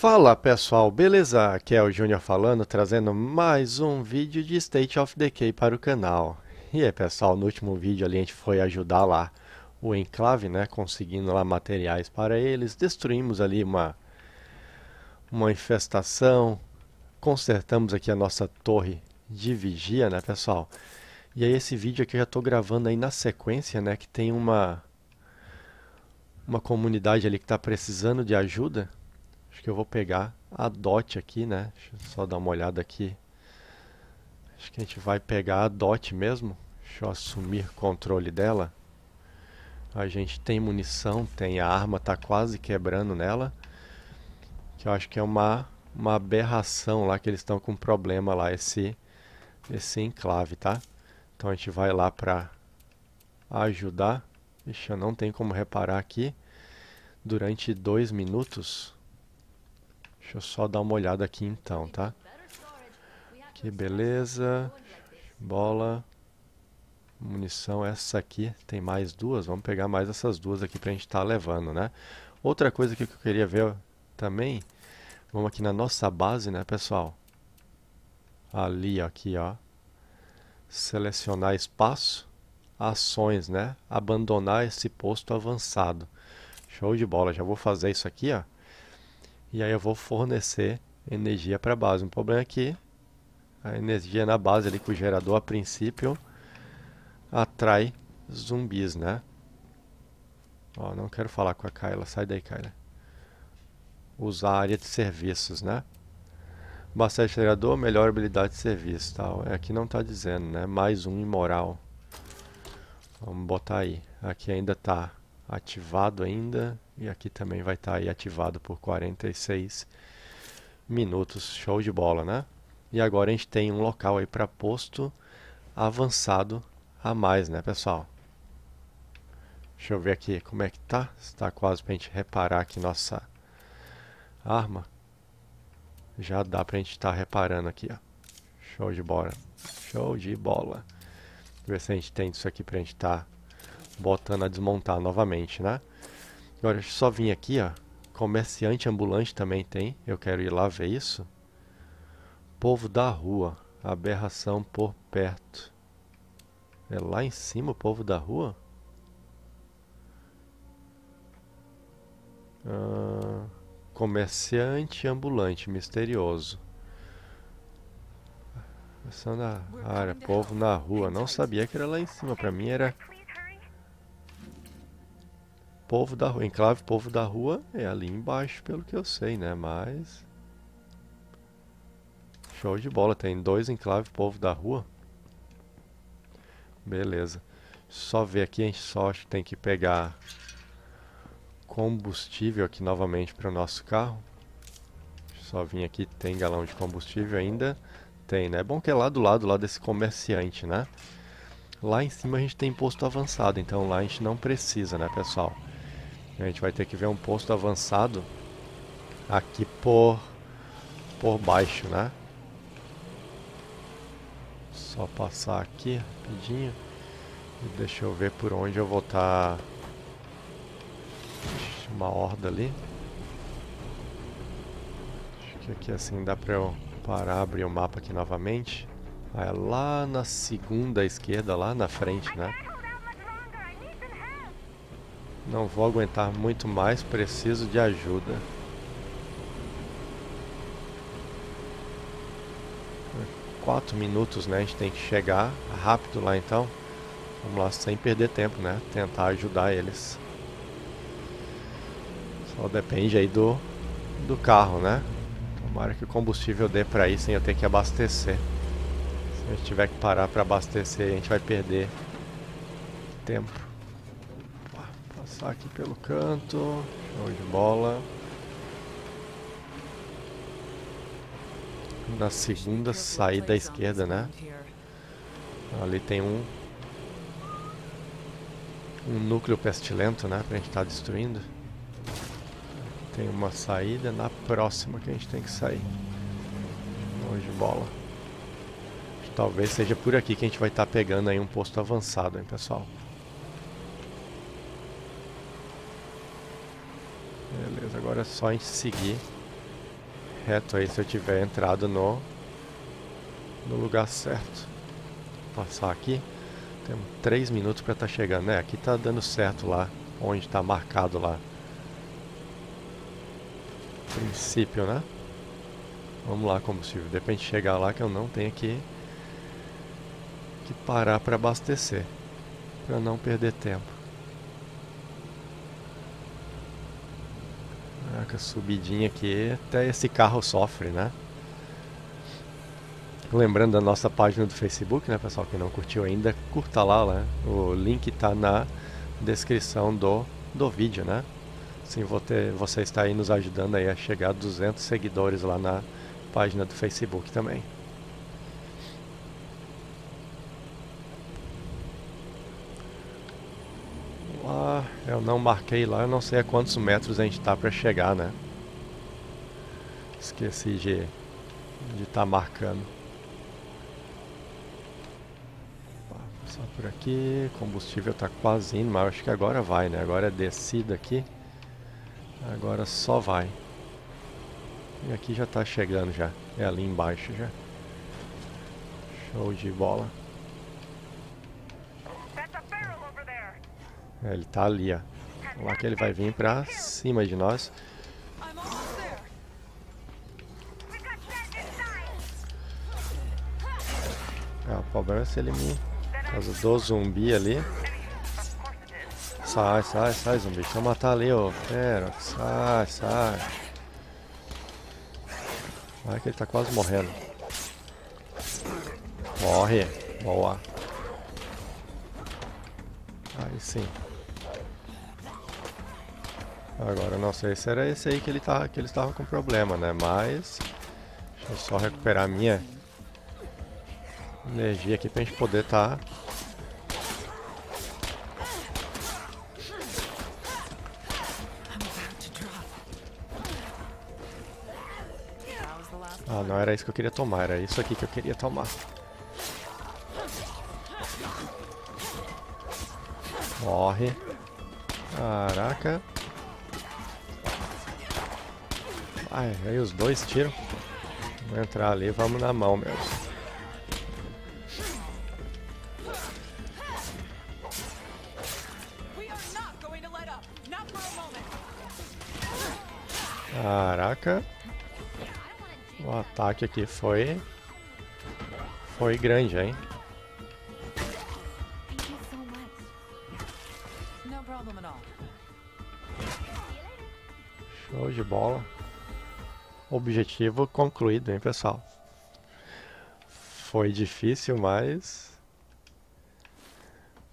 Fala pessoal, beleza? Aqui é o Júnior falando, trazendo mais um vídeo de State of Decay para o canal. E aí pessoal, no último vídeo ali a gente foi ajudar lá o Enclave, né? Conseguindo lá materiais para eles, destruímos ali uma, uma infestação, consertamos aqui a nossa torre de vigia, né pessoal? E aí esse vídeo aqui eu já estou gravando aí na sequência, né? Que tem uma, uma comunidade ali que está precisando de ajuda Acho que eu vou pegar a DOT aqui, né? Deixa eu só dar uma olhada aqui. Acho que a gente vai pegar a DOT mesmo. Deixa eu assumir controle dela. A gente tem munição, tem a arma, tá quase quebrando nela. Que eu acho que é uma, uma aberração lá, que eles estão com problema lá, esse, esse enclave, tá? Então a gente vai lá pra ajudar. Ixi, eu não tenho como reparar aqui. Durante dois minutos Deixa eu só dar uma olhada aqui então, tá? Que beleza. Bola. Munição, essa aqui. Tem mais duas. Vamos pegar mais essas duas aqui pra gente estar tá levando, né? Outra coisa que eu queria ver também. Vamos aqui na nossa base, né, pessoal? Ali, aqui, ó. Selecionar espaço. Ações, né? Abandonar esse posto avançado. Show de bola. Já vou fazer isso aqui, ó e aí eu vou fornecer energia para a base. O problema é que a energia na base ali com o gerador a princípio atrai zumbis, né? Ó, não quero falar com a Kyla, sai daí, Kyla. Usar a área de serviços, né? Bastante gerador, melhor habilidade de serviço, tal. É, aqui não está dizendo, né? Mais um imoral. Vamos botar aí. Aqui ainda está ativado ainda. E aqui também vai estar tá ativado por 46 minutos. Show de bola, né? E agora a gente tem um local aí para posto avançado a mais, né, pessoal? Deixa eu ver aqui como é que tá. Está quase para a gente reparar aqui nossa arma. Já dá para a gente estar tá reparando aqui, ó. Show de bola. Show de bola. Ver se a gente tem isso aqui para a gente estar tá botando a desmontar novamente, né? Agora, só vim aqui, ó. Comerciante ambulante também tem. Eu quero ir lá ver isso. Povo da rua. Aberração por perto. É lá em cima o povo da rua? Ah, comerciante ambulante misterioso. Essa na área, povo na rua. Não sabia que era lá em cima. Pra mim era Povo da rua, enclave povo da rua é ali embaixo, pelo que eu sei, né? Mas... Show de bola, tem dois enclave povo da rua. Beleza. Só ver aqui, a gente só tem que pegar combustível aqui novamente para o nosso carro. Só vim aqui, tem galão de combustível ainda? Tem, né? É bom que é lá do lado lá desse comerciante, né? Lá em cima a gente tem posto avançado, então lá a gente não precisa, né, pessoal? A gente vai ter que ver um posto avançado aqui por, por baixo, né? Só passar aqui rapidinho. E deixa eu ver por onde eu vou estar. Tá... Uma horda ali. Acho que aqui assim dá pra eu parar, abrir o mapa aqui novamente. Ah, é lá na segunda esquerda, lá na frente, né? Não vou aguentar muito mais, preciso de ajuda. Quatro minutos, né? A gente tem que chegar rápido lá então. Vamos lá, sem perder tempo, né? Tentar ajudar eles. Só depende aí do, do carro, né? Tomara que o combustível dê pra ir sem eu ter que abastecer. Se a gente tiver que parar pra abastecer, a gente vai perder tempo. Passar aqui pelo canto. Show de bola. Na segunda saída à esquerda, né? Ali tem um um núcleo pestilento, né? Pra gente estar tá destruindo. Tem uma saída na próxima que a gente tem que sair. De bola. Talvez seja por aqui que a gente vai estar tá pegando aí um posto avançado, hein, pessoal. Beleza, agora é só gente seguir reto aí se eu tiver entrado no, no lugar certo. Vou passar aqui. Temos 3 minutos para estar tá chegando. É, aqui tá dando certo lá, onde está marcado lá. Princípio, né? Vamos lá, combustível. De repente chegar lá que eu não tenho que, que parar para abastecer. Para não perder tempo. Caraca, subidinha aqui, até esse carro sofre, né? Lembrando da nossa página do Facebook, né, pessoal, que não curtiu ainda, curta lá, né? O link está na descrição do, do vídeo, né? Sim, você, você está aí nos ajudando aí a chegar a 200 seguidores lá na página do Facebook também. Lá, eu não marquei lá, eu não sei a quantos metros a gente está para chegar, né? Esqueci de estar tá marcando. Passar por aqui, combustível está quase indo, mas acho que agora vai, né? Agora é descida aqui. Agora só vai. E aqui já está chegando já. É ali embaixo já. Show de bola. É, ele está ali, ó. Lá que ele vai vir para cima de nós. É, o problema é se ele me... Causa do zumbi ali. Sai, sai, sai, zumbi. Deixa eu matar ali, ó. Pera, sai, sai. Vai que ele tá quase morrendo. Morre. Boa. Aí sim. Agora não sei se era esse aí que ele tá, que ele estava com problema, né? Mas deixa eu só recuperar a minha energia aqui pra gente poder estar tá Ah, não era isso que eu queria tomar, era isso aqui que eu queria tomar. Morre. Caraca. Ai, aí os dois tiram. Vamos entrar ali, vamos na mão mesmo. Caraca. O ataque aqui foi... Foi grande, hein? Show de bola. Objetivo concluído, hein, pessoal? Foi difícil, mas...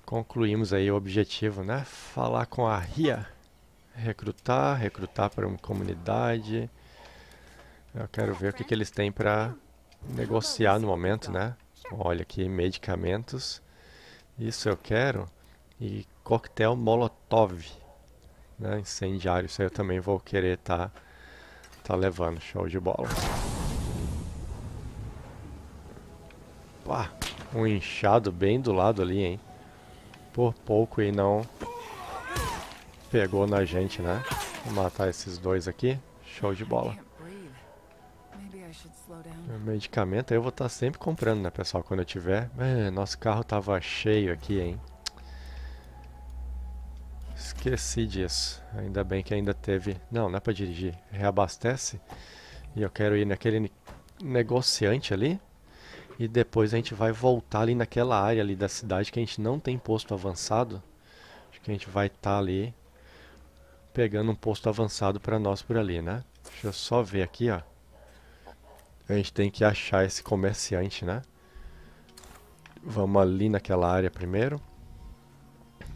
Concluímos aí o objetivo, né? Falar com a RIA. Recrutar, recrutar para uma comunidade eu quero ver o que, que eles têm para negociar no momento, né? Olha aqui, medicamentos. Isso eu quero. E coquetel molotov. Né? Incendiário, isso aí eu também vou querer estar tá, tá levando. Show de bola. Pá, um inchado bem do lado ali, hein? Por pouco e não pegou na gente, né? Vou matar esses dois aqui. Show de bola. Medicamento aí eu vou estar tá sempre comprando, né, pessoal? Quando eu tiver. É, nosso carro tava cheio aqui, hein? Esqueci disso. Ainda bem que ainda teve. Não, não é para dirigir. Reabastece. E eu quero ir naquele negociante ali. E depois a gente vai voltar ali naquela área ali da cidade que a gente não tem posto avançado. Acho que a gente vai estar tá ali pegando um posto avançado para nós por ali, né? Deixa eu só ver aqui, ó. A gente tem que achar esse comerciante, né? Vamos ali naquela área primeiro.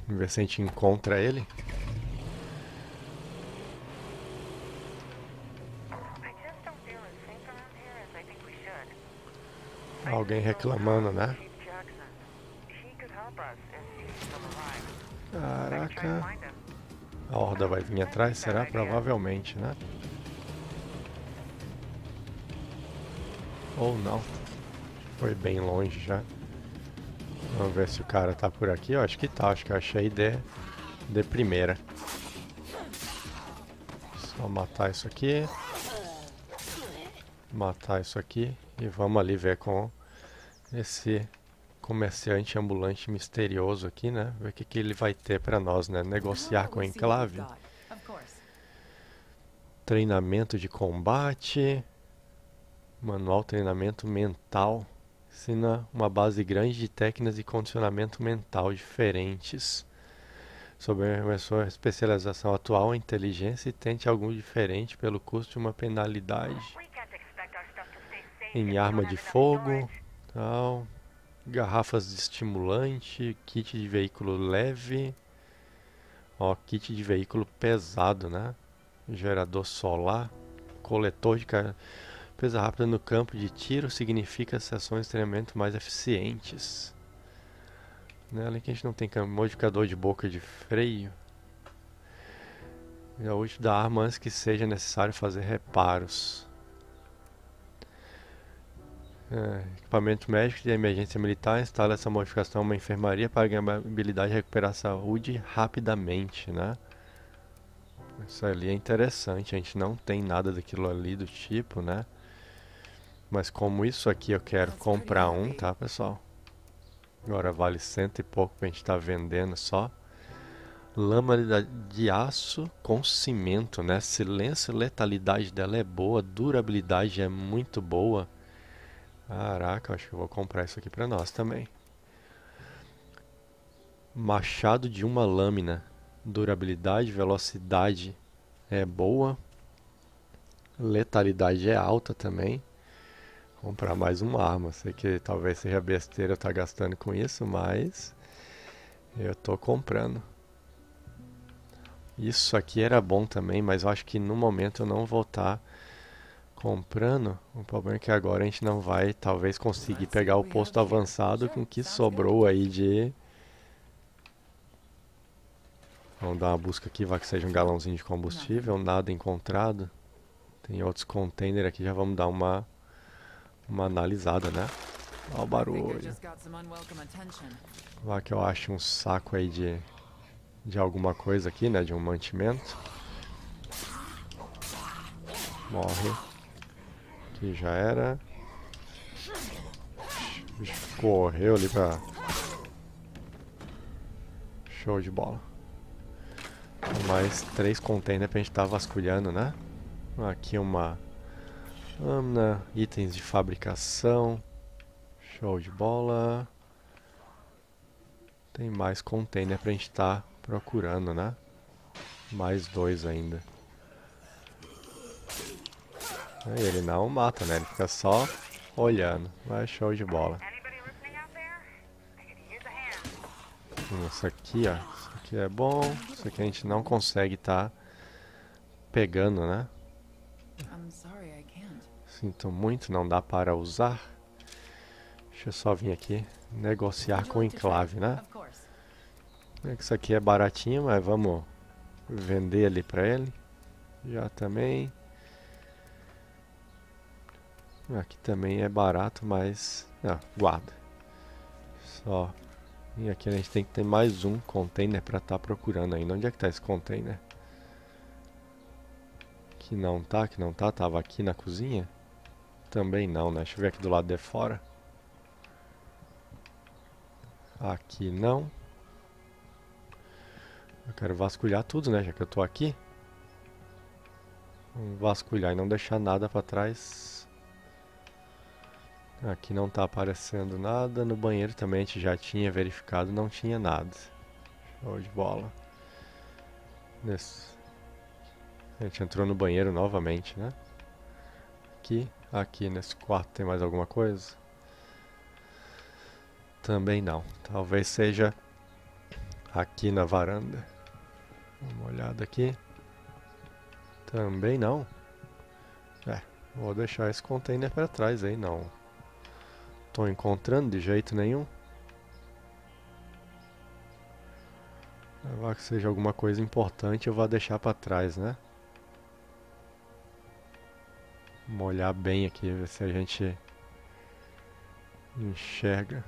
Ver se a gente encontra ele. Alguém reclamando, né? Caraca. A horda vai vir atrás? Será? Provavelmente, né? Ou não. Foi bem longe já. Vamos ver se o cara tá por aqui. Eu acho que tá. Acho que eu achei de, de primeira. Só matar isso aqui. matar isso aqui e vamos ali ver com esse comerciante ambulante misterioso aqui, né? Ver o que, que ele vai ter para nós, né? Negociar com o enclave. Treinamento de combate. Manual treinamento mental. Ensina uma base grande de técnicas de condicionamento mental diferentes. Sobre a sua especialização atual em inteligência e tente algo diferente pelo custo de uma penalidade. Em arma de fogo, tal, garrafas de estimulante, kit de veículo leve, ó, kit de veículo pesado, né? Gerador solar, coletor de pesa rápida no campo de tiro significa sessões de treinamento mais eficientes. Né? Além que a gente não tem modificador de boca de freio. É útil da arma antes que seja necessário fazer reparos. É, equipamento médico de emergência militar instala essa modificação em uma enfermaria para ganhar habilidade de recuperar a saúde rapidamente, né? Isso ali é interessante, a gente não tem nada daquilo ali do tipo, né? Mas como isso aqui eu quero comprar um, tá pessoal? Agora vale cento e pouco pra gente estar tá vendendo só. Lâmina de aço com cimento, né? Silêncio e letalidade dela é boa, durabilidade é muito boa. Caraca, acho que eu vou comprar isso aqui pra nós também. Machado de uma lâmina. Durabilidade, velocidade é boa. Letalidade é alta também comprar mais uma arma. Sei que talvez seja besteira estar tá gastando com isso, mas eu estou comprando. Isso aqui era bom também, mas eu acho que no momento eu não vou estar tá comprando. O problema é que agora a gente não vai talvez conseguir pegar o posto avançado com o que sobrou aí de... Vamos dar uma busca aqui, vai que seja um galãozinho de combustível, nada encontrado. Tem outros containers aqui, já vamos dar uma uma analisada, né? Olha o barulho. Lá que eu acho um saco aí de, de alguma coisa aqui, né? De um mantimento. Morre. Aqui já era. O bicho correu ali pra... Show de bola. Mais três containers pra gente estar tá vasculhando, né? Aqui uma Lâmina, itens de fabricação. Show de bola. Tem mais container pra gente estar tá procurando, né? Mais dois ainda. Aí ele não mata, né? Ele fica só olhando. Mas show de bola. Isso aqui, ó. Isso aqui é bom. Isso aqui a gente não consegue estar tá pegando, né? Sinto muito, não dá para usar. Deixa eu só vir aqui negociar com o enclave, né? É isso aqui é baratinho, mas vamos vender ali para ele. Já também. Aqui também é barato, mas... Ah, guarda. Só. E aqui a gente tem que ter mais um container para estar tá procurando ainda. Onde é que está esse container? Que não tá, que não tá. Tava aqui na cozinha. Também não, né? Deixa eu ver aqui do lado de fora. Aqui não. Eu quero vasculhar tudo, né? Já que eu tô aqui. Vamos vasculhar e não deixar nada pra trás. Aqui não tá aparecendo nada. No banheiro também a gente já tinha verificado, não tinha nada. Show de bola. Nesse. A gente entrou no banheiro novamente, né? Aqui. Aqui nesse quarto tem mais alguma coisa? Também não. Talvez seja aqui na varanda. Uma olhada aqui. Também não. É, vou deixar esse container para trás aí, não. Tô encontrando de jeito nenhum. Levar que seja alguma coisa importante, eu vou deixar para trás, né? Vamos olhar bem aqui, ver se a gente enxerga.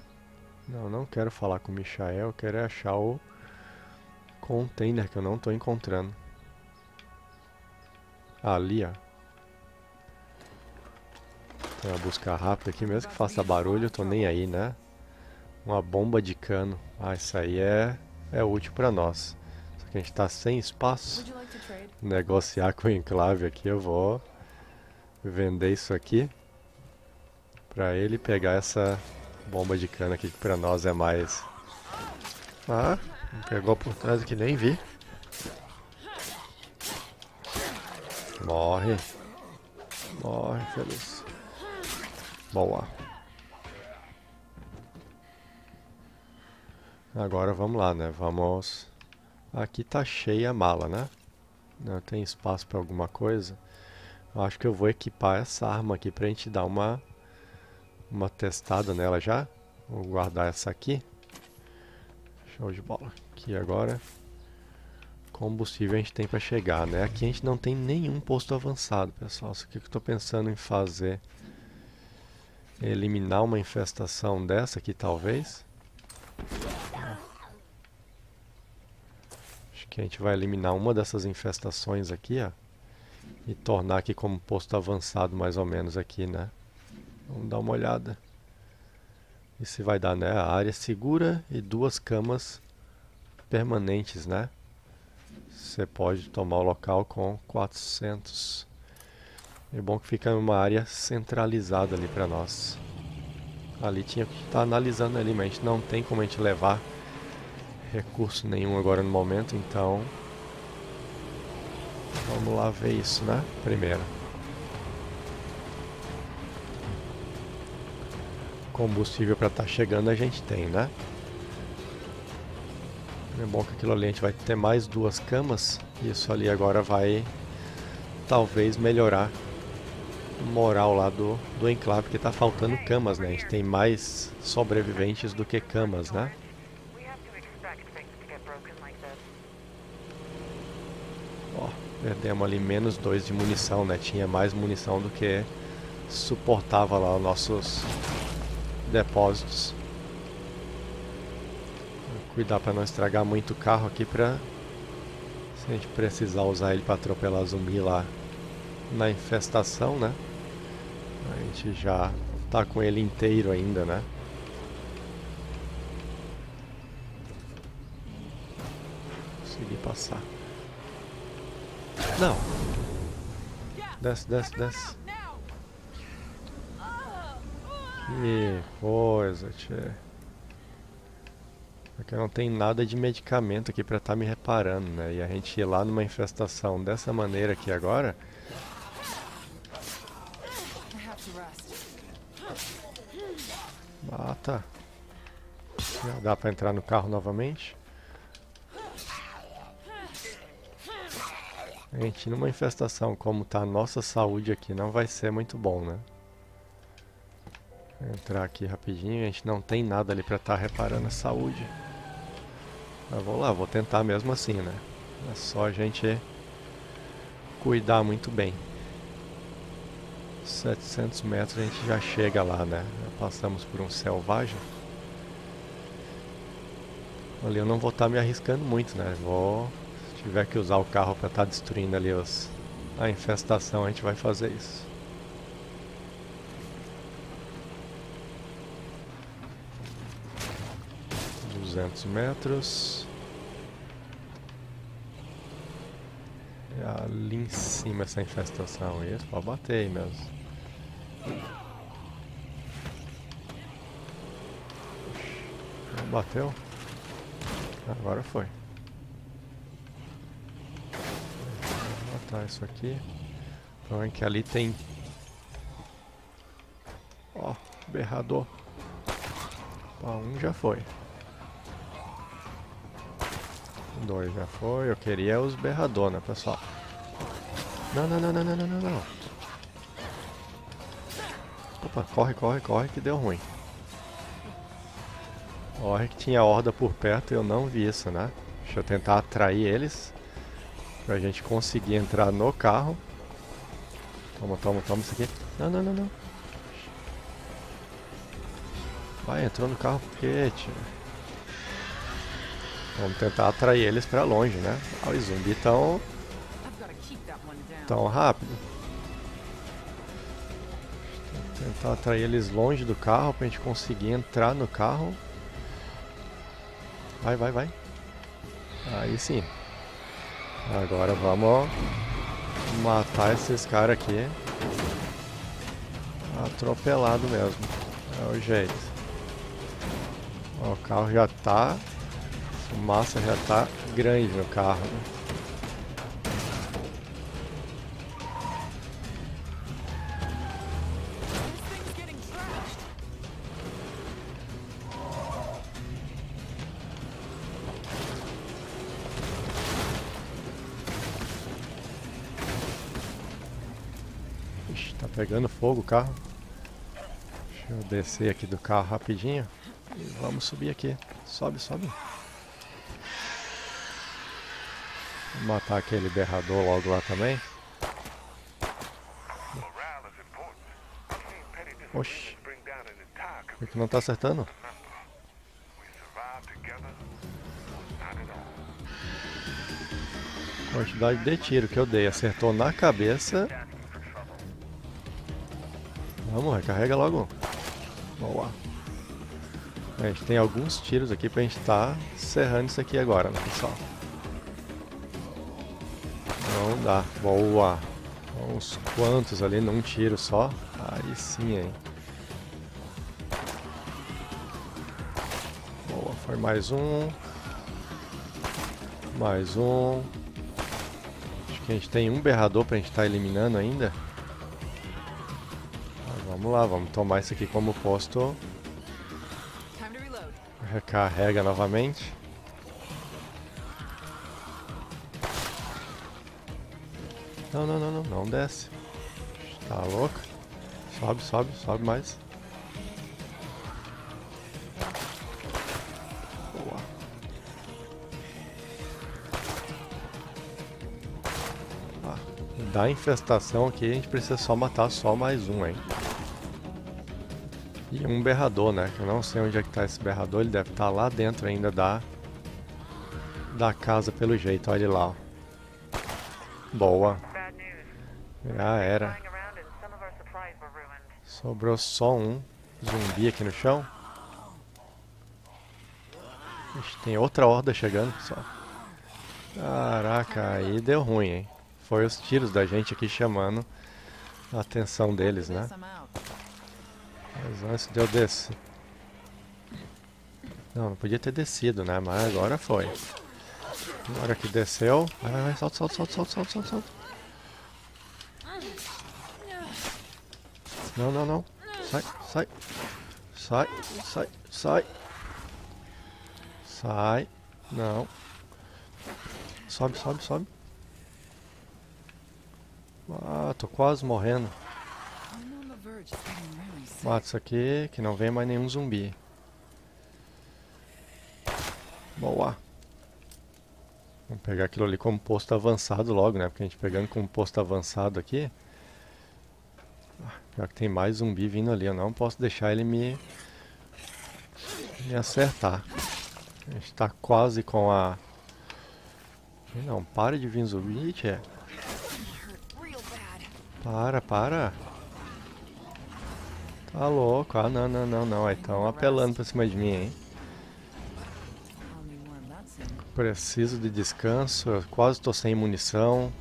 Não, não quero falar com o Michael, quero achar o container que eu não estou encontrando. Ali, ó. Tem uma busca rápida aqui, mesmo que faça barulho, eu tô nem aí, né? Uma bomba de cano. Ah, isso aí é, é útil pra nós. Só que a gente tá sem espaço. Negociar com o enclave aqui, eu vou vender isso aqui. Pra ele pegar essa bomba de cano aqui, que pra nós é mais... Ah, pegou por trás que nem vi. Morre. Morre, feliz. Boa. Agora vamos lá, né? Vamos... Aqui tá cheia a mala, né? Não tem espaço para alguma coisa. Acho que eu vou equipar essa arma aqui pra gente dar uma... Uma testada nela já. Vou guardar essa aqui. Show de bola. Aqui agora. Combustível a gente tem para chegar, né? Aqui a gente não tem nenhum posto avançado, pessoal. Aqui que eu estou pensando em fazer eliminar uma infestação dessa aqui, talvez. Acho que a gente vai eliminar uma dessas infestações aqui, ó. E tornar aqui como posto avançado, mais ou menos, aqui, né? Vamos dar uma olhada. E se vai dar, né? A área segura e duas camas permanentes, né? Você pode tomar o local com 400 é bom que fica uma área centralizada ali para nós. Ali tinha que estar tá analisando ali, mas a gente não tem como a gente levar recurso nenhum agora no momento, então vamos lá ver isso, né? Primeiro. Combustível para estar tá chegando a gente tem, né? É bom que aquilo ali a gente vai ter mais duas camas. Isso ali agora vai talvez melhorar moral lá do, do enclave, porque tá faltando camas, né? A gente tem mais sobreviventes do que camas, né? Ó, perdemos ali menos dois de munição, né? Tinha mais munição do que suportava lá os nossos depósitos. Cuidar para não estragar muito o carro aqui pra... Se a gente precisar usar ele para atropelar zumbi lá na infestação, né? A gente já tá com ele inteiro ainda, né? Consegui passar. Não. Desce, desce, desce. Que coisa, tchê. Porque não tem nada de medicamento aqui pra estar tá me reparando, né? E a gente ir lá numa infestação dessa maneira aqui agora... Tá. Já dá pra entrar no carro novamente. Gente, numa infestação como tá a nossa saúde aqui, não vai ser muito bom, né? Vou entrar aqui rapidinho, a gente não tem nada ali pra estar tá reparando a saúde. Mas vou lá, vou tentar mesmo assim, né? É só a gente cuidar muito bem. 700 metros a gente já chega lá, né? Já passamos por um selvagem. Ali eu não vou estar tá me arriscando muito, né? Vou, tiver que usar o carro para estar tá destruindo ali os, a infestação, a gente vai fazer isso. Duzentos metros. É ali em cima essa infestação. Isso, pode bater aí mesmo. Bateu? Agora foi. Matar isso aqui. Então que ali tem... Ó, berrador. Ó, um já foi. Dois já foi. Eu queria os berrador, né, pessoal? Não, não, não, não, não, não, não. Opa, corre, corre, corre que deu ruim. Corre que tinha horda por perto e eu não vi isso, né? Deixa eu tentar atrair eles. Pra gente conseguir entrar no carro. Toma, toma, toma isso aqui. Não, não, não, não. Vai, entrou no carro por quê, tio? Vamos tentar atrair eles pra longe, né? Ah, os zumbis tão... Tão rápido. Tentar atrair eles longe do carro pra gente conseguir entrar no carro. Vai, vai, vai. Aí sim. Agora vamos matar esses caras aqui. Atropelado mesmo. É o jeito. O carro já tá. A fumaça já tá grande no carro. Né? Pegando fogo o carro. Deixa eu descer aqui do carro rapidinho. E vamos subir aqui. Sobe, sobe. Vou matar aquele berrador logo lá também. Oxi. Por que não tá acertando? Quantidade de tiro que eu dei. Acertou na cabeça. Vamos, recarrega logo. Boa. A gente tem alguns tiros aqui pra gente estar tá serrando isso aqui agora, né, pessoal? Não dá. Boa. Uns quantos ali num tiro só. Aí sim, hein. Boa, foi mais um. Mais um. Acho que a gente tem um berrador pra gente estar tá eliminando ainda. Vamos lá, vamos tomar isso aqui como posto. Recarrega novamente. Não, não, não, não, não desce. Tá louco? Sobe, sobe, sobe mais. Boa. Ah, da infestação aqui a gente precisa só matar só mais um, hein? E um berrador, né? Que eu não sei onde é que tá esse berrador. Ele deve estar tá lá dentro ainda da, da casa pelo jeito. Olha lá, ó. Boa. Já era. Sobrou só um zumbi aqui no chão. Ixi, tem outra horda chegando, pessoal. Caraca, aí deu ruim, hein? Foi os tiros da gente aqui chamando a atenção deles, né? Mas antes de eu descer... Não, não podia ter descido, né? Mas agora foi. Agora que desceu... Vai, vai, vai, solta, solta, solta, solta, solta, solta, solta. Não, não, não. Sai, sai. Sai, sai, sai. Sai. Não. Sobe, sobe, sobe. Ah, tô quase morrendo. Mata isso aqui, que não vem mais nenhum zumbi. Boa. Vamos pegar aquilo ali como posto avançado logo, né? Porque a gente pegando como posto avançado aqui... Ah, pior que tem mais zumbi vindo ali. Eu não posso deixar ele me... Me acertar. A gente tá quase com a... Não, para de vir zumbi, tchê. Para, para. Tá louco. Ah, não, não, não, não. Aí estão apelando pra cima de mim, hein. Preciso de descanso. Eu quase tô sem munição.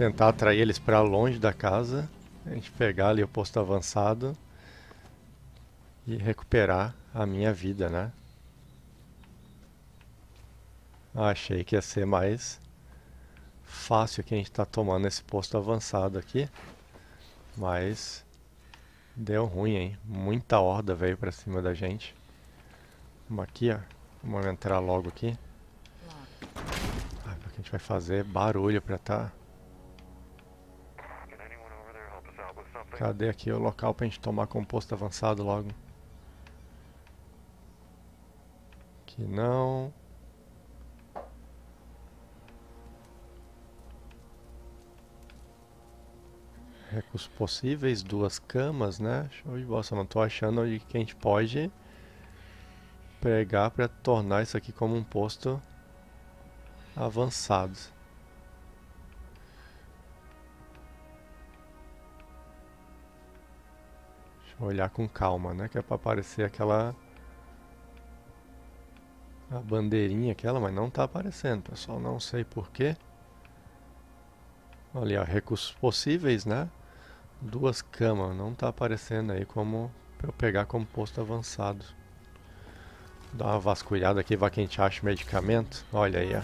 tentar atrair eles para longe da casa. A gente pegar ali o posto avançado. E recuperar a minha vida, né? Achei que ia ser mais fácil que a gente está tomando esse posto avançado aqui. Mas deu ruim, hein? Muita horda veio para cima da gente. Vamos aqui, ó. Vamos entrar logo aqui. Ah, porque a gente vai fazer barulho para tá... Cadê aqui o local pra gente tomar composto avançado logo? Aqui não. os possíveis duas camas, né? Show de bola, só não tô achando onde que a gente pode pregar para tornar isso aqui como um posto avançado. Deixa eu olhar com calma, né? Que é para aparecer aquela a bandeirinha aquela, mas não está aparecendo, pessoal. Não sei porquê. Olha, recursos possíveis, né? Duas camas, não está aparecendo aí como para eu pegar como posto avançado. Dá uma vasculhada aqui, vai que a gente acha medicamento. Olha aí, ó.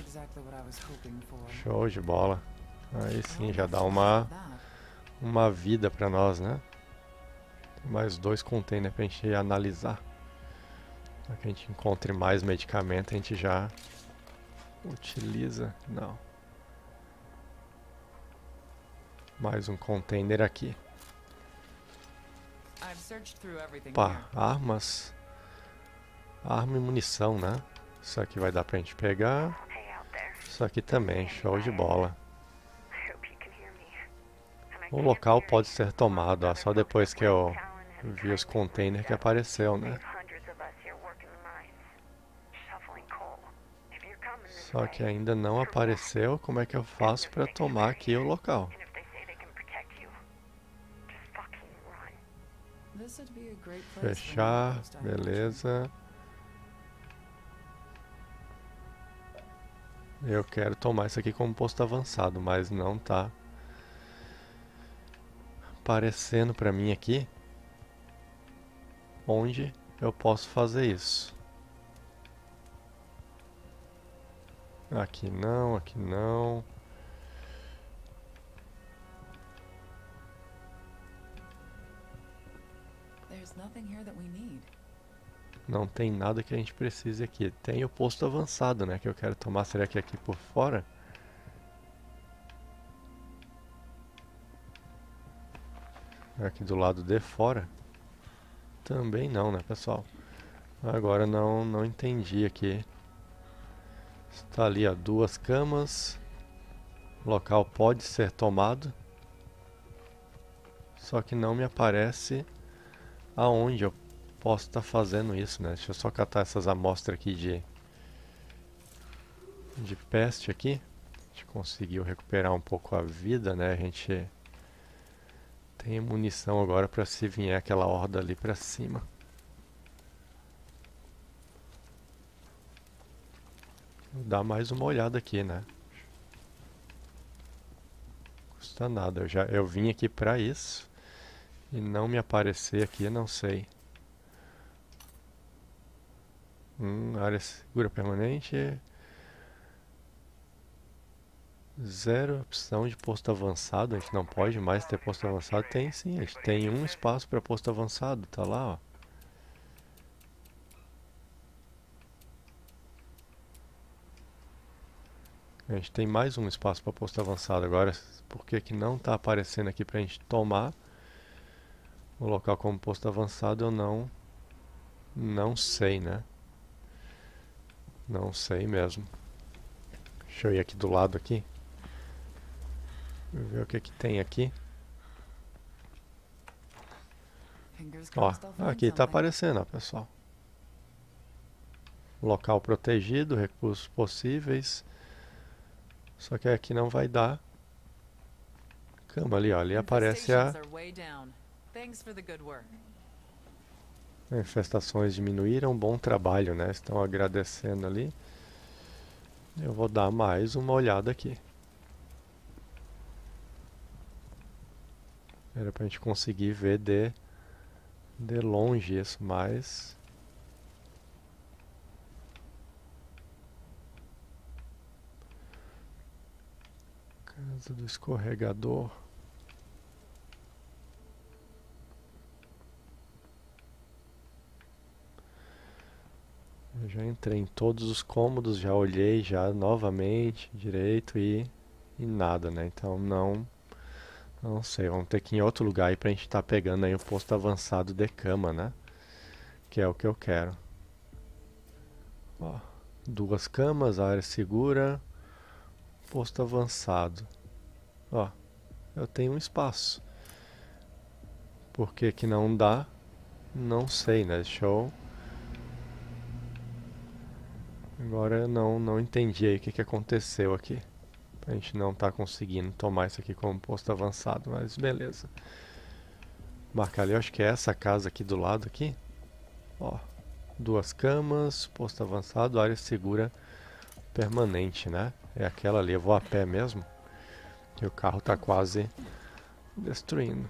Show de bola. Aí sim, já dá uma, uma vida para nós, né? mais dois containers para a gente analisar. Para que a gente encontre mais medicamento, a gente já utiliza. Não. Mais um container aqui. Pá, armas. Arma e munição, né? Isso aqui vai dar pra gente pegar. Isso aqui também, show de bola. O local pode ser tomado, ó, só depois que eu vi os containers que apareceu, né? Só que ainda não apareceu, como é que eu faço para tomar aqui o local? Fechar, beleza. Eu quero tomar isso aqui como posto avançado, mas não tá aparecendo para mim aqui onde eu posso fazer isso. Aqui não, aqui não. Não tem nada que a gente precise aqui. Tem o posto avançado, né? Que eu quero tomar. Será que é aqui por fora? Aqui do lado de fora? Também não, né, pessoal? Agora não, não entendi aqui. Está ali, ó, duas camas. O local pode ser tomado. Só que não me aparece aonde eu posso estar tá fazendo isso, né? Deixa eu só catar essas amostras aqui de de peste aqui. A gente conseguiu recuperar um pouco a vida, né? A gente tem munição agora para se vier aquela horda ali para cima. Vou dar mais uma olhada aqui, né? Custa nada. Eu já eu vim aqui para isso e não me aparecer aqui, não sei. Hum, área segura permanente. Zero opção de posto avançado, a gente não pode mais ter posto avançado. Tem sim, a gente tem um espaço para posto avançado, tá lá, ó. A gente tem mais um espaço para posto avançado. Agora, por que, que não está aparecendo aqui para a gente tomar o local como posto avançado, eu não, não sei, né? Não sei mesmo. Deixa eu ir aqui do lado aqui. Ver o que que tem aqui. Ó, aqui está aparecendo, ó, pessoal. Local protegido, recursos possíveis. Só que aqui não vai dar. Cama ali, ó. Ali aparece a... Infestações diminuíram, bom trabalho, né? Estão agradecendo ali. Eu vou dar mais uma olhada aqui. Era pra gente conseguir ver de, de longe isso, mas... Casa do escorregador. Eu já entrei em todos os cômodos, já olhei já novamente direito e, e nada, né? Então não não sei, vamos ter que ir em outro lugar aí pra gente estar tá pegando aí o posto avançado de cama, né? Que é o que eu quero. Ó, duas camas, área segura, posto avançado. Ó, eu tenho um espaço. Por que que não dá? Não sei, né? Deixa eu... Agora eu não, não entendi aí o que, que aconteceu aqui. A gente não está conseguindo tomar isso aqui como posto avançado, mas beleza. Marcar ali, eu acho que é essa casa aqui do lado aqui. Ó, duas camas, posto avançado, área segura permanente, né? É aquela ali, eu vou a pé mesmo. E o carro tá quase destruindo.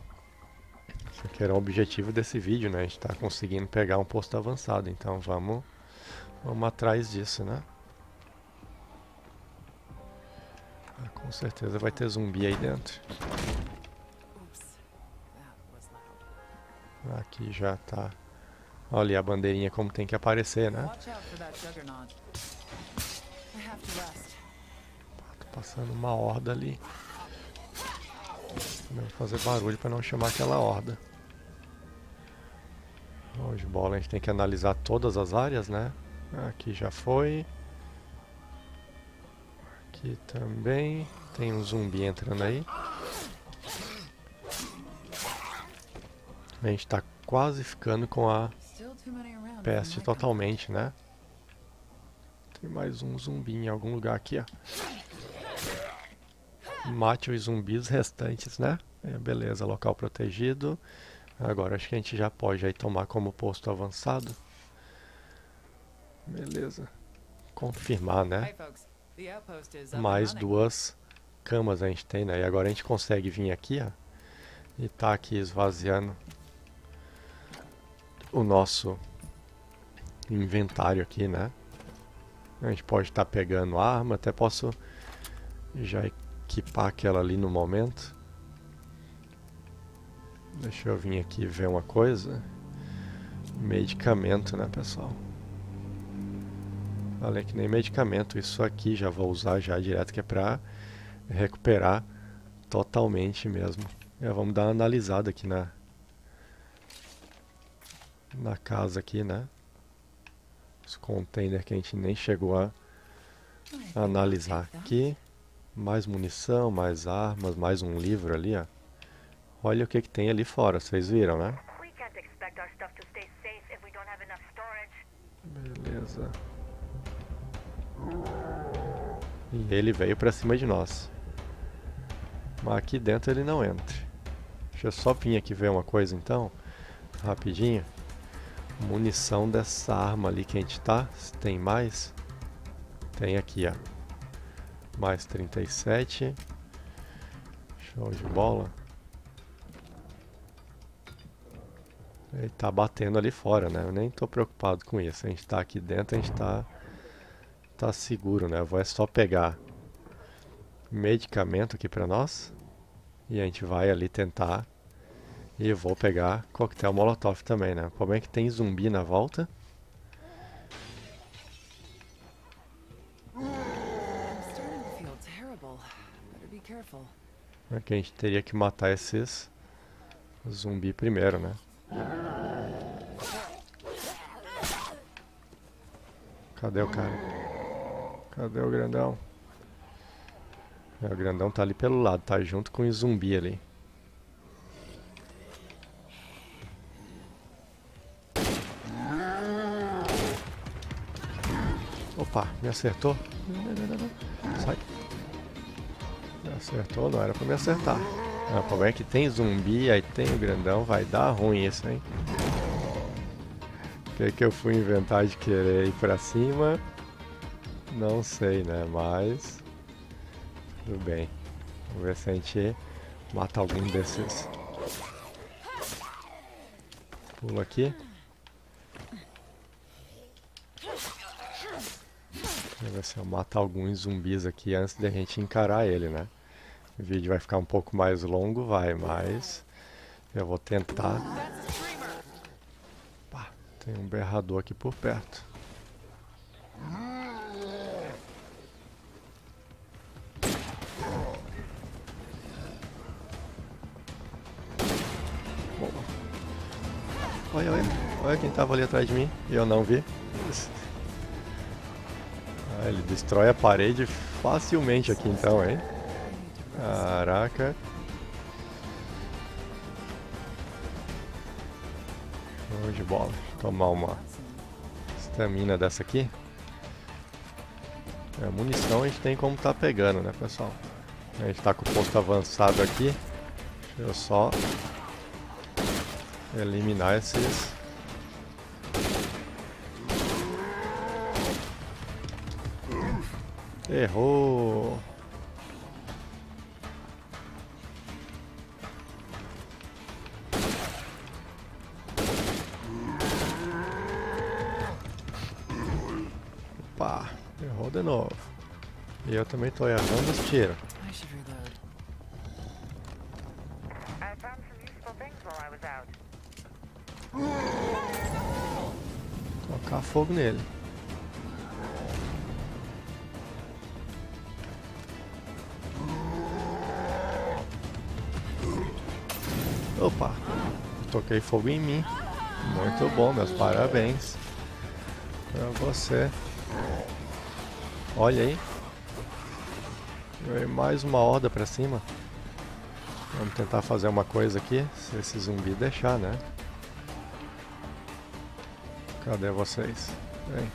Esse aqui era o objetivo desse vídeo, né? A gente tá conseguindo pegar um posto avançado, então vamos, vamos atrás disso, né? Ah, com certeza vai ter zumbi aí dentro. Aqui já tá. Olha a bandeirinha como tem que aparecer, né? Tô passando uma horda ali. Vou fazer barulho para não chamar aquela horda. Hoje bola a gente tem que analisar todas as áreas, né? Aqui já foi. Aqui também. Tem um zumbi entrando aí. A gente tá quase ficando com a peste totalmente, né? Tem mais um zumbi em algum lugar aqui, ó. Mate os zumbis restantes, né? É, beleza, local protegido. Agora acho que a gente já pode aí tomar como posto avançado. Beleza. Confirmar, né? Mais duas camas a gente tem, né? E agora a gente consegue vir aqui, ó. E tá aqui esvaziando o nosso inventário aqui, né? A gente pode estar tá pegando arma, até posso já equipar aquela ali no momento. Deixa eu vir aqui ver uma coisa. Medicamento, né, pessoal? Olha que nem medicamento, isso aqui já vou usar já direto que é pra recuperar totalmente mesmo. Já vamos dar uma analisada aqui na na casa aqui, né? Os containers que a gente nem chegou a analisar aqui. Mais munição, mais armas, mais um livro ali, ó. Olha o que, que tem ali fora, vocês viram, né? Beleza. E ele veio pra cima de nós. Mas aqui dentro ele não entra. Deixa eu só vir aqui ver uma coisa então. Rapidinho. Munição dessa arma ali que a gente tá. Se tem mais. Tem aqui, ó mais 37. Show de bola. Ele tá batendo ali fora, né? Eu nem tô preocupado com isso. A gente tá aqui dentro, a gente tá, tá seguro, né? Vou é só pegar medicamento aqui pra nós. E a gente vai ali tentar. E vou pegar coquetel molotov também, né? O problema é que tem zumbi na volta. É que a gente teria que matar esses zumbi primeiro, né? Cadê o cara? Cadê o grandão? É, o grandão tá ali pelo lado, tá junto com o zumbi ali. Opa, me acertou? Sai. Acertou, não era pra me acertar. Não, o problema é que tem zumbi, aí tem o grandão, vai dar ruim isso, hein? O que, que eu fui inventar de querer ir pra cima? Não sei, né? Mas... Tudo bem. Vamos ver se a gente mata algum desses. Pula aqui. Vamos ver se eu mato alguns zumbis aqui antes de a gente encarar ele, né? O vídeo vai ficar um pouco mais longo, vai, mas eu vou tentar. Pá, tem um berrador aqui por perto. Olha, quem estava ali atrás de mim e eu não vi. Ah, ele destrói a parede facilmente aqui então, hein? Caraca. Show de bola. Tomar uma estamina dessa aqui. É, munição a gente tem como tá pegando, né, pessoal? A gente tá com o posto avançado aqui. Deixa eu só eliminar esses. Errou! Opa, errou de novo. E eu também tô errando os tiros. I should reload. Opa, toquei fogo em mim. Muito bom, meus parabéns. Pra você. Olha aí. Veio mais uma horda pra cima. Vamos tentar fazer uma coisa aqui, se esse zumbi deixar, né? Cadê vocês? Vem.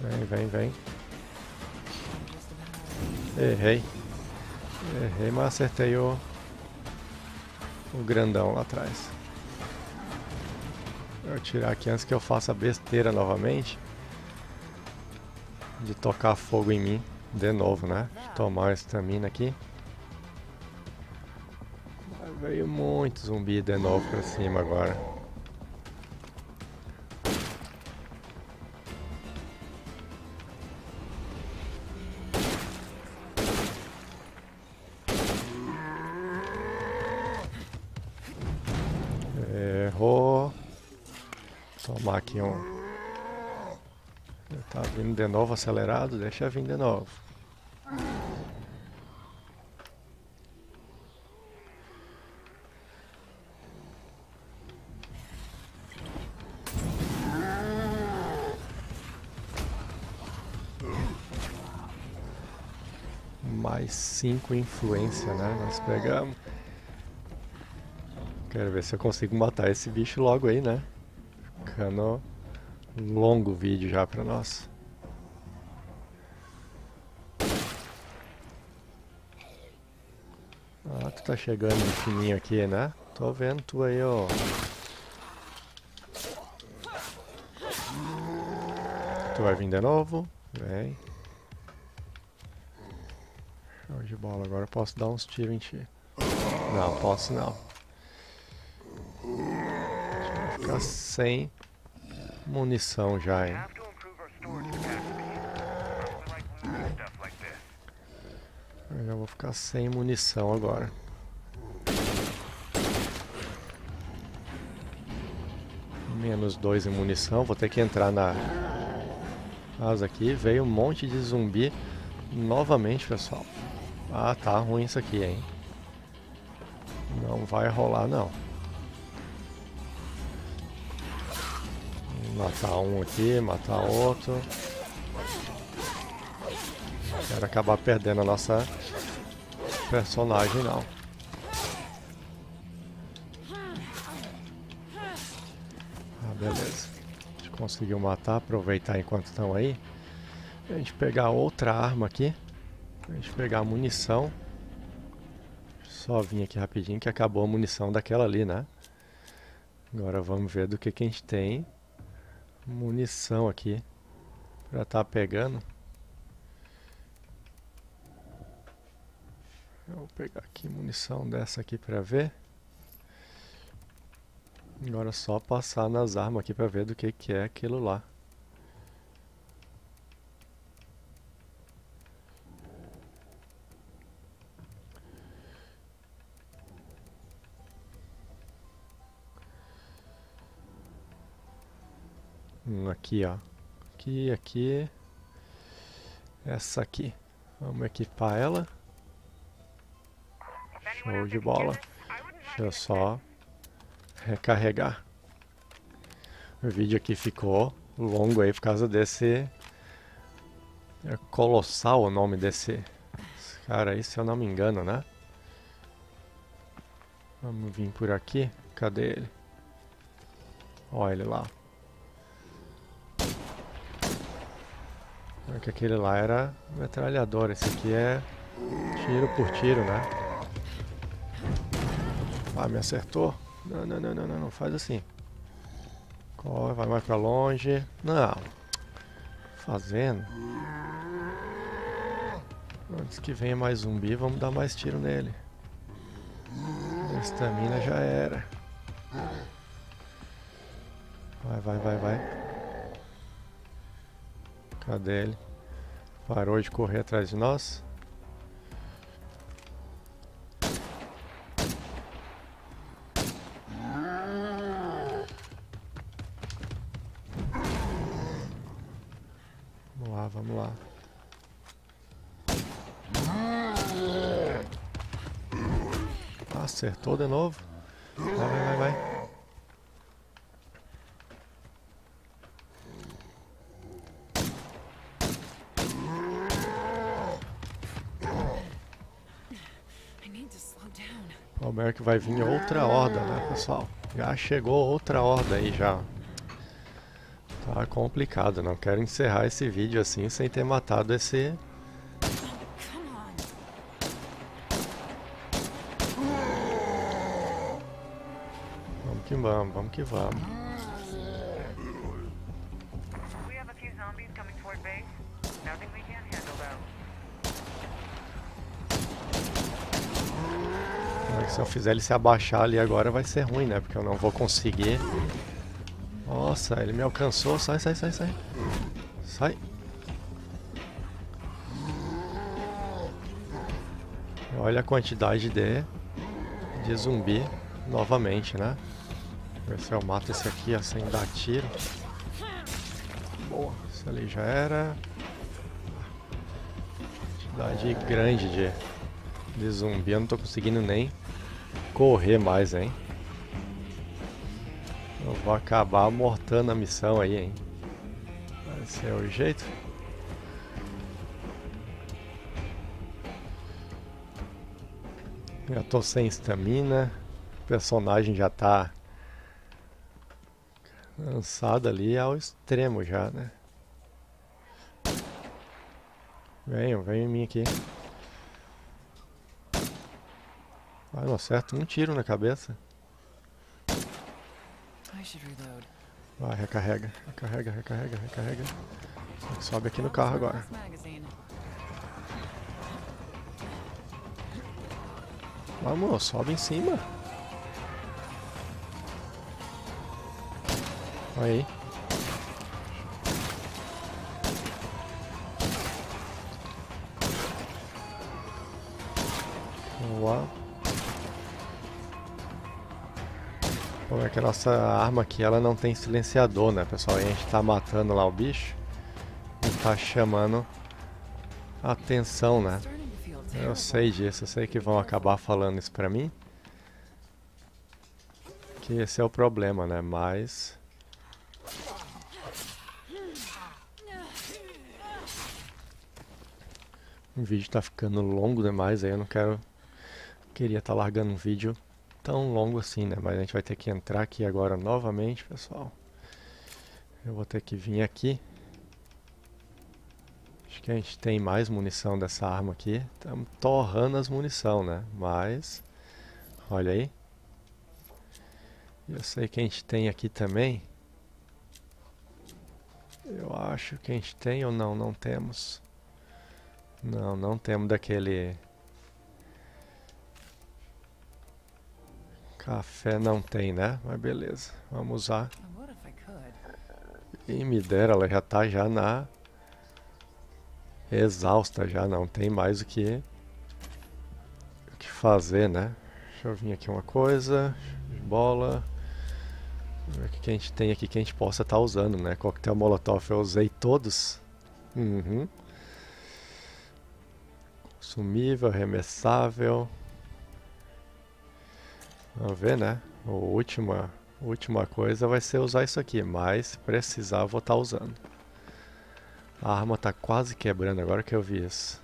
Vem, vem, vem. Errei. Errei, mas acertei o, o grandão lá atrás. Vou tirar aqui antes que eu faça besteira novamente. De tocar fogo em mim de novo, né? Tomar a estamina aqui. Veio muito zumbi de novo pra cima agora. Tá vindo de novo acelerado, deixa vir de novo. Mais 5 influência, né? Nós pegamos. Quero ver se eu consigo matar esse bicho logo aí, né? Ficando um longo vídeo já pra nós. Ah, tu tá chegando fininho aqui, né? Tô vendo tu aí, ó. Tu vai vir de novo? Vem. Show de bola, agora eu posso dar uns tiros em ti. Não, posso não. Deixa eu ficar sem munição já, hein? Eu já vou ficar sem munição agora. Menos dois em munição. Vou ter que entrar na casa aqui. Veio um monte de zumbi novamente, pessoal. Ah, tá ruim isso aqui, hein? Não vai rolar, não. Matar um aqui, matar outro. Quero acabar perdendo a nossa personagem, não. Ah, beleza. A gente conseguiu matar, aproveitar enquanto estão aí. A gente pegar outra arma aqui. A gente pegar a munição. Só vim aqui rapidinho que acabou a munição daquela ali, né? Agora vamos ver do que, que a gente tem. Munição aqui. Estar tá pegando. Eu vou pegar aqui munição dessa aqui pra ver. Agora é só passar nas armas aqui pra ver do que, que é aquilo lá. Aqui ó. Aqui, aqui. Essa aqui. Vamos equipar ela. Show de bola. Deixa eu só recarregar. O vídeo aqui ficou longo aí por causa desse... É colossal o nome desse cara aí, se eu não me engano, né? Vamos vir por aqui. Cadê ele? Olha ele lá. Olha que aquele lá era metralhador. Esse aqui é tiro por tiro, né? Ah, me acertou. Não, não, não, não, não. Faz assim. Corre, vai mais pra longe. Não. Fazendo. Antes que venha mais zumbi, vamos dar mais tiro nele. A estamina já era. Vai, vai, vai, vai. Cadê ele? Parou de correr atrás de nós? Vamos lá, vamos lá. Acertou de novo. Vai, vai, vai, vai. I need to slow down. O problema é que vai vir outra horda, né, pessoal? Já chegou outra horda aí já. Tá complicado, não quero encerrar esse vídeo assim sem ter matado esse... Vamos que vamos, vamos que vamos. Se eu fizer ele se abaixar ali agora vai ser ruim, né? Porque eu não vou conseguir. Nossa, ele me alcançou. Sai, sai, sai, sai. Sai. Olha a quantidade de, de zumbi novamente, né? Ver se eu mato esse aqui ó, sem dar tiro. Boa, esse ali já era. Quantidade grande de, de zumbi. Eu não tô conseguindo nem correr mais, hein? Eu vou acabar mortando a missão aí, hein? Esse é o jeito. Já tô sem estamina. O personagem já tá cansado ali ao extremo já, né? Venham, venham em mim aqui. Vai, não acerta um tiro na cabeça. Vai, recarrega, recarrega, recarrega, recarrega. Sobe aqui no carro agora. Vamos, sobe em cima. Aí. Vamos lá. Como é que a nossa arma aqui ela não tem silenciador, né, pessoal? E a gente tá matando lá o bicho e tá chamando atenção, né? Eu sei disso, eu sei que vão acabar falando isso pra mim. Que esse é o problema, né? Mas. O vídeo tá ficando longo demais aí, eu não quero. Queria estar largando um vídeo tão longo assim, né? Mas a gente vai ter que entrar aqui agora novamente, pessoal. Eu vou ter que vir aqui. Acho que a gente tem mais munição dessa arma aqui. Estamos torrando as munição, né? Mas, olha aí. Eu sei que a gente tem aqui também. Eu acho que a gente tem ou não, não temos. Não, não temos daquele... Café não tem, né? Mas beleza, vamos usar. E me dera, ela já tá já na exausta já, não tem mais o que o que fazer, né? Deixa eu vir aqui uma coisa, bola. Vamos ver o que a gente tem aqui que a gente possa estar usando, né? Coquetel Molotov eu usei todos. Uhum. Consumível, arremessável. Vamos ver, né? A última, última coisa vai ser usar isso aqui, mas se precisar vou estar usando. A arma tá quase quebrando agora que eu vi isso.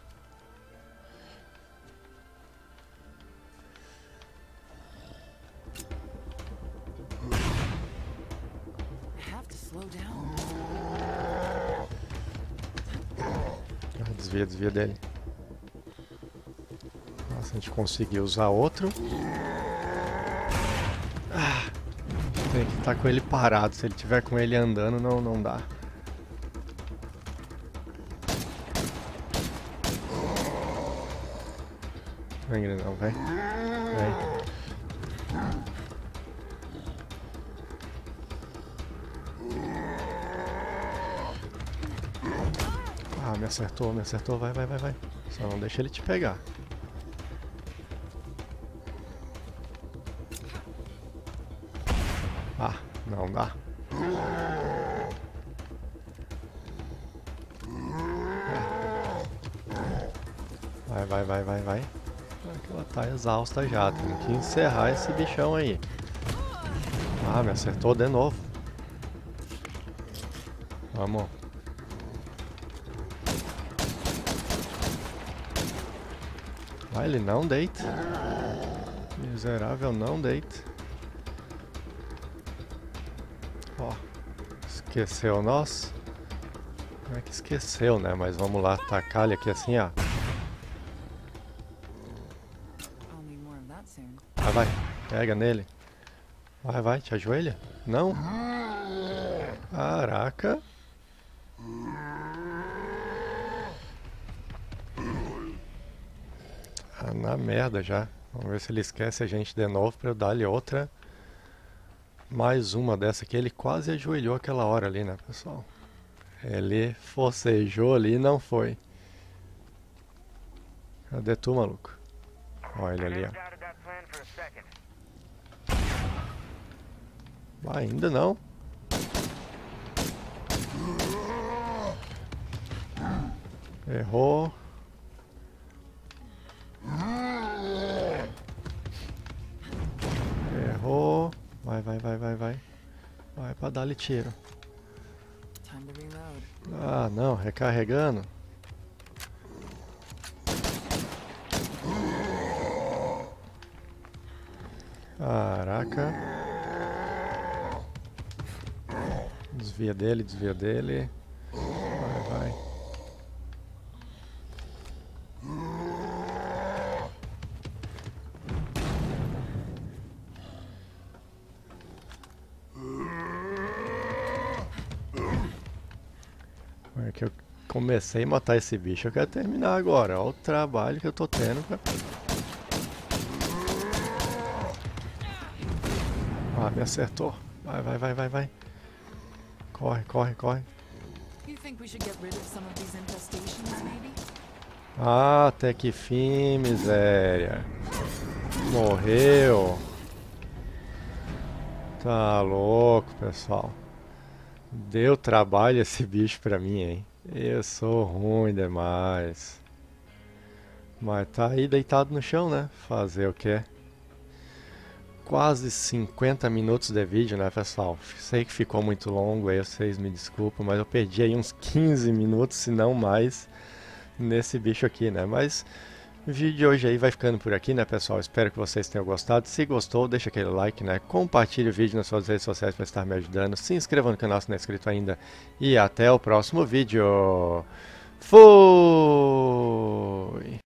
Ah, Desvia, desvia dele. Nossa, a gente conseguiu usar outro. Tem que estar com ele parado. Se ele tiver com ele andando, não, não dá. Vem, grandão, vem. Vem. Ah, me acertou, me acertou. Vai, vai, vai, vai. Só não deixa ele te pegar. Vai, vai, vai, vai, vai. Ela tá exausta já. Tem que encerrar esse bichão aí. Ah, me acertou de novo. Vamos. Vai, ele não deita. Miserável, não deita. Ó, esqueceu nós? Não é que esqueceu, né? Mas vamos lá, tacar ele aqui assim, ó. Vai, vai, pega nele. Vai, vai, te ajoelha? Não? Caraca. Tá na merda já. Vamos ver se ele esquece a gente de novo pra eu dar-lhe outra. Mais uma dessa aqui. Ele quase ajoelhou aquela hora ali, né, pessoal? Ele forcejou ali e não foi. Cadê tu, maluco? Olha ele ali, ó. Ainda não. Errou. Errou. Vai, vai, vai, vai, vai. Vai pra dar-lhe tiro. Time to reload. Ah, não, recarregando. Caraca. Desvia dele, desvia dele. Vai, vai. É que eu comecei a matar esse bicho, eu quero terminar agora. Olha o trabalho que eu tô tendo pra... me acertou. Vai, vai, vai, vai, vai. Corre, corre, corre. Ah, até que fim, miséria. Morreu. Tá louco, pessoal. Deu trabalho esse bicho pra mim, hein? Eu sou ruim demais. Mas tá aí deitado no chão, né? Fazer o quê? Quase 50 minutos de vídeo, né, pessoal? Sei que ficou muito longo aí, vocês me desculpem, mas eu perdi aí uns 15 minutos, se não mais, nesse bicho aqui, né? Mas o vídeo de hoje aí vai ficando por aqui, né, pessoal? Espero que vocês tenham gostado. Se gostou, deixa aquele like, né? Compartilhe o vídeo nas suas redes sociais para estar me ajudando. Se inscreva no canal se não é inscrito ainda. E até o próximo vídeo. Fui!